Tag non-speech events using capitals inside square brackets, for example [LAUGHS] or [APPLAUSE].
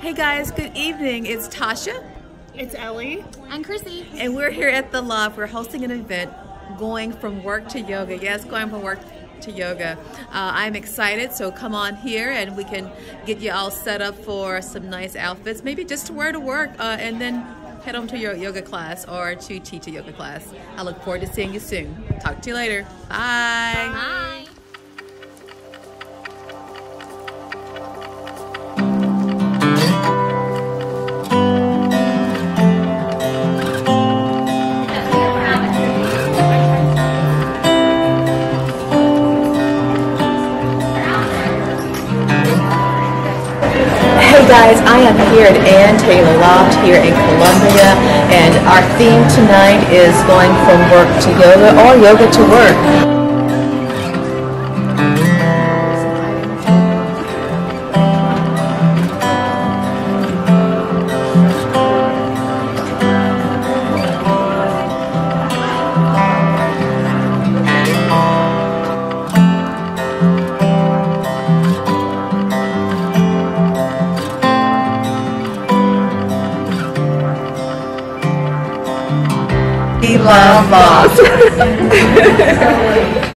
Hey guys, good evening. It's Tasha. It's Ellie. I'm Chrissy. And we're here at the Loft. We're hosting an event going from work to yoga. Yes, going from work to yoga. Uh, I'm excited, so come on here and we can get you all set up for some nice outfits, maybe just to wear to work uh, and then head on to your yoga class or to teach a yoga class. I look forward to seeing you soon. Talk to you later. Bye. Bye. Guys, I am here at Ann Taylor Loft here in Columbia, and our theme tonight is going from work to yoga or yoga to work. Love boss. [LAUGHS]